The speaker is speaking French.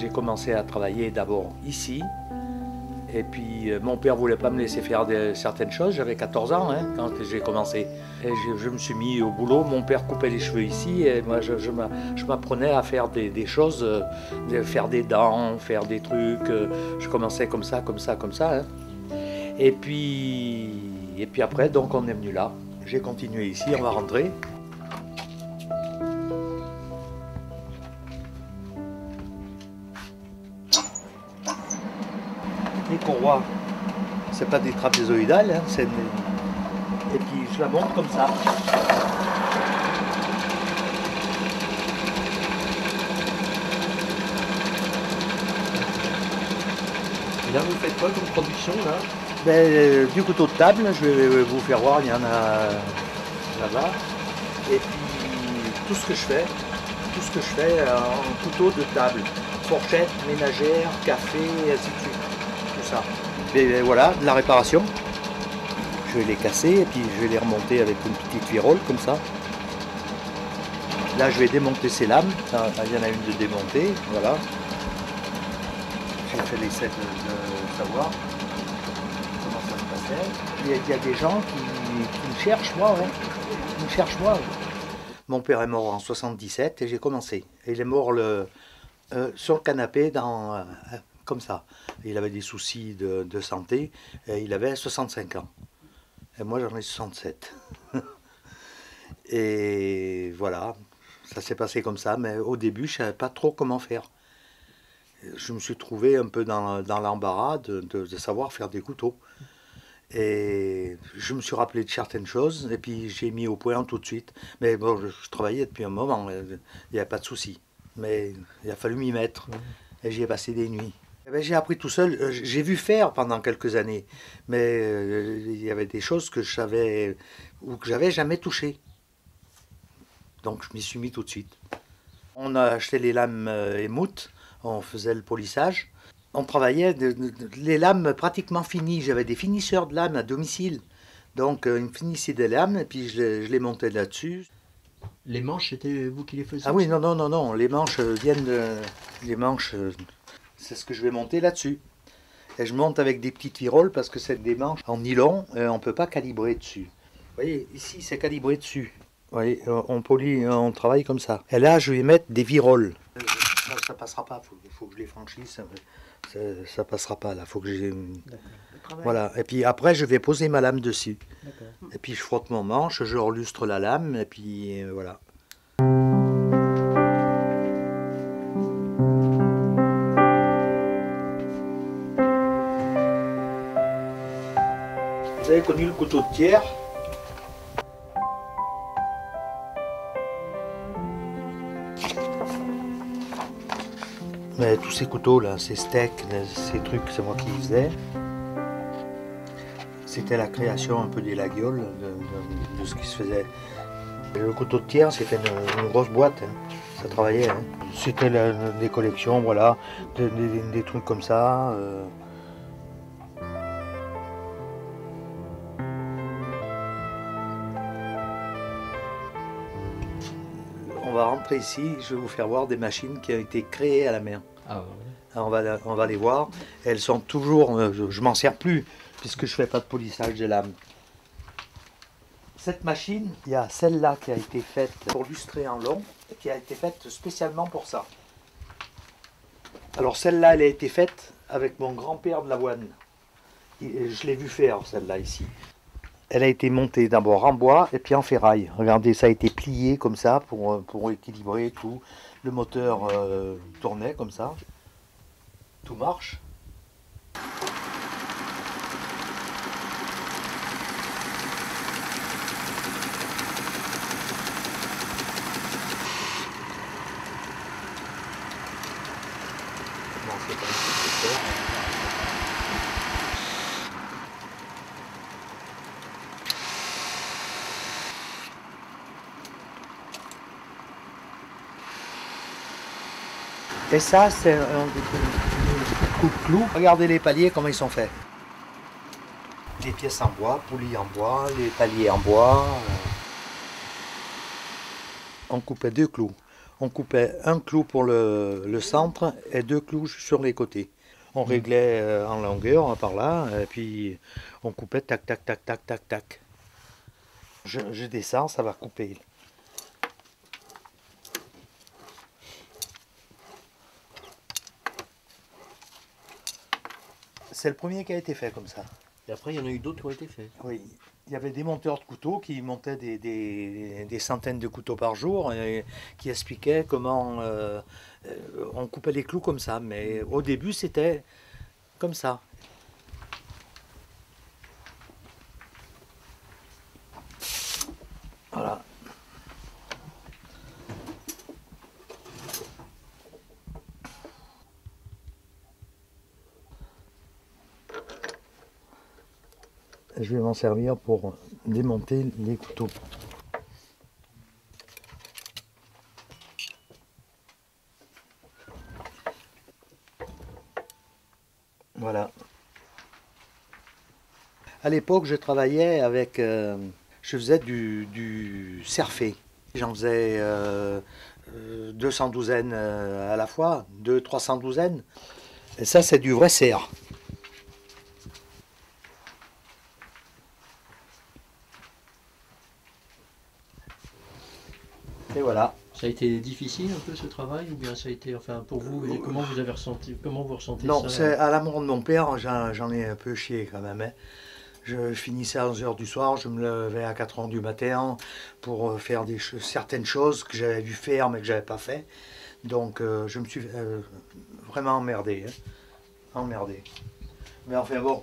j'ai commencé à travailler d'abord ici. Et puis euh, mon père voulait pas me laisser faire certaines choses. J'avais 14 ans hein, quand j'ai commencé. Je, me suis mis au boulot. Mon père coupait les cheveux ici et moi je, m'apprenais à faire des, des choses, euh, faire des dents, faire des trucs. euh, Je commençais comme ça, comme ça, comme ça. hein. Et puis, et puis après, donc on est venu là. J'ai continué ici, on va rentrer. Les courroies, c'est pas des trapézoïdales, hein, c'est et puis je la monte comme ça. Et là, vous faites quoi comme production là? Ben, euh, du couteau de table, je vais vous faire voir, il y en a là-bas. Et puis tout ce que je fais, tout ce que je fais euh, en couteau de table, fourchette, ménagère, café, et ainsi de suite. Voilà, de la réparation. Je vais les casser et puis je vais les remonter avec une petite virole comme ça. Là, je vais démonter ces lames. Il y en a une de démonter, voilà. J'ai fait l'essai de, de savoir comment ça se passait. Il y a, des gens qui, me cherchent, moi, ouais. Qui me cherchent, moi. Mon père est mort en 77 et j'ai commencé. Il est mort euh, sur le canapé, dans, euh, comme ça. Il avait des soucis de, de santé et il avait 65 ans. Et moi, j'en ai 67. et voilà, ça s'est passé comme ça. Mais au début, je ne savais pas trop comment faire je me suis trouvé un peu dans, dans l'embarras de, de- de savoir faire des couteaux. Et je me suis rappelé de certaines choses et puis j'ai mis au point tout de suite. Mais bon, je, travaillais depuis un moment, il n'y avait pas de souci. Mais il a fallu m'y mettre et j'y ai passé des nuits. Eh ben, j'ai appris tout seul. Euh, J'ai vu faire pendant quelques années, mais euh, il y avait des choses que je savais ou que j'avais jamais touchées. Donc je m'y suis mis tout de suite. On a acheté les lames euh, émoutes, on faisait le polissage. On travaillait de- de- de- les lames pratiquement finies. J'avais des finisseurs de lames à domicile. Donc euh, ils me finissaient des lames et puis je les, je les montais là-dessus. Les manches, c'était vous qui les faisiez? Ah oui, non, non, non, non, les manches viennent de... Les manches, c'est ce que je vais monter là-dessus. Et je monte avec des petites viroles parce que c'est des manches en nylon et on ne peut pas calibrer dessus. Vous voyez, ici c'est calibré dessus. Vous voyez, euh, on polie, euh, on travaille comme ça. Et là, je vais mettre des viroles. Euh, Ça, ça passera pas, il faut, que je les franchisse. Ça, ça, ça passera pas là, faut que j'ai... Voilà, et puis après je vais poser ma lame dessus. Et puis je frotte mon manche, je relustre la lame, et puis euh, voilà. Vous avez connu le couteau de pierre Mais tous ces couteaux là, ces steaks, ces trucs, c'est moi qui les faisais. C'était la création un peu des laguioles, de, ce qui se faisait. Le couteau de pierre, c'était une, grosse boîte, hein. ça travaillait. hein. C'était des collections, voilà, de- des, des trucs comme ça. euh. On va rentrer ici, je vais vous faire voir des machines qui ont été créées à la mer. Ah. Alors, on, va, on va les voir. Elles sont toujours. euh, je je m'en sers plus, puisque je fais pas de polissage de lames. Cette machine, il y a celle-là qui a été faite pour lustrer en long, et qui a été faite spécialement pour ça. Alors celle-là, elle a été faite avec mon grand-père de l'avoine. Je l'ai vu faire, celle-là, ici. Elle a été montée d'abord en bois et puis en ferraille. Regardez, ça a été plié comme ça pour, euh, pour équilibrer tout. Le moteur euh, tournait comme ça. Tout marche. Bon, c'est pas un petit peu fort. Et ça, c'est un coup de clou. Regardez les paliers, comment ils sont faits. Les pièces en bois, poulies en bois, les paliers en bois. euh. On coupait deux clous. on coupait un clou pour le, le centre et deux clous sur les côtés. On réglait euh, en longueur par là, et puis on coupait tac, tac, tac, tac, tac, tac. Je, je descends, ça va couper. C'est le premier qui a été fait comme ça. Et après, il y en a eu d'autres qui ont été faits. Oui, il y avait des monteurs de couteaux qui montaient des, des- des centaines de couteaux par jour et qui expliquaient comment euh, euh, on coupait les clous comme ça. Mais au début, c'était comme ça. Je vais m'en servir pour démonter les couteaux. Voilà. À l'époque, je travaillais avec. euh, je faisais du, du. J'en faisais euh, euh, 200 douzaines euh, à la fois, 2 300 douzaines. Et ça, c'est du vrai cerf. Et voilà. Ça a été difficile un peu ce travail ou bien ça a été, enfin pour vous, et comment vous avez ressenti, comment vous ressentez Non, ça c'est à la mort de mon père, j'en ai un peu chié quand même. hein. Je finissais à 11h du soir, je me levais à 4h du matin pour euh, faire des ch- certaines choses que j'avais dû faire mais que j'avais pas fait. Donc euh, je me suis euh, vraiment emmerdé. hein. Emmerdé. Mais enfin bon,